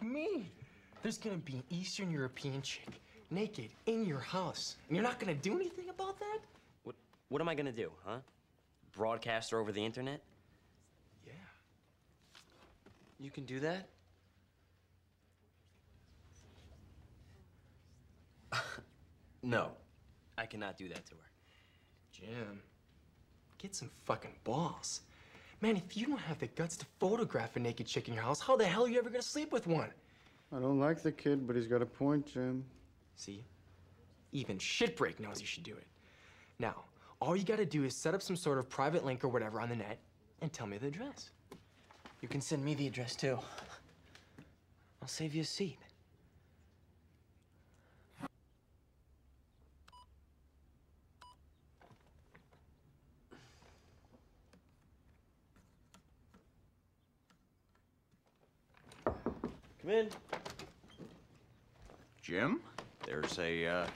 Me. There's gonna be an Eastern European chick naked in your house, and you're not gonna do anything about that? What, what am I gonna do, huh? Broadcast her over the internet? Yeah. You can do that? no, I cannot do that to her. Jim, get some fucking balls. Man, if you don't have the guts to photograph a naked chick in your house, how the hell are you ever gonna sleep with one? I don't like the kid, but he's got a point, Jim. See? Even shitbreak knows you should do it. Now, all you gotta do is set up some sort of private link or whatever on the net and tell me the address. You can send me the address too. I'll save you a seat. Come in. Jim, there's a, uh,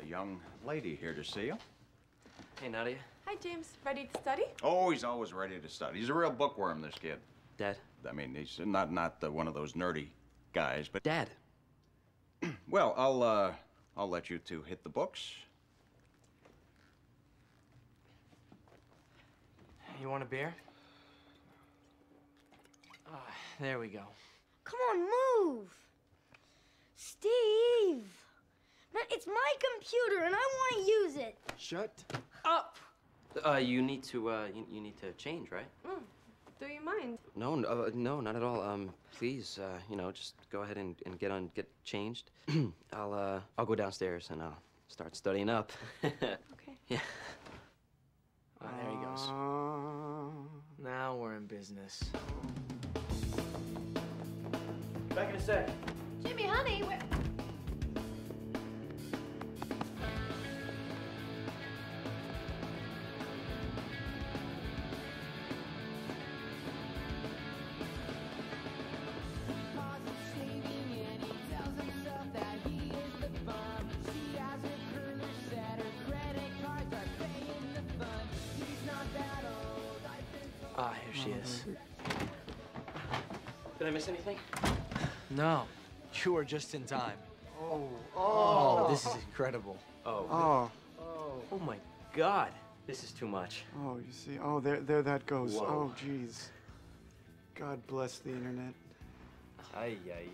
a young lady here to see you. Hey, Nadia. Hi, James. Ready to study? Oh, he's always ready to study. He's a real bookworm, this kid. Dad. I mean, he's not not the, one of those nerdy guys, but Dad. well, I'll uh, I'll let you two hit the books. You want a beer? Ah, there we go. Come on, move. Steve. Man, it's my computer and I want to use it. Shut Up! Uh, you need to, uh, you, you need to change, right? Mm. Do you mind? No, no, uh, no, not at all. Um, please, uh, you know, just go ahead and, and get on, get changed. I'll, uh, I'll go downstairs and I'll start studying up. Okay. yeah. Oh, there he goes. Now we're in business. Back in a sec. Jimmy, honey, where... Ah, here she is. Did I miss anything? No, you were just in time. Oh. oh, Oh, this is incredible. Oh. oh, Oh my God. This is too much. oh, you see. Oh, there, there that goes. Whoa. Oh, jeez. God bless the internet. Ay, ay, ay.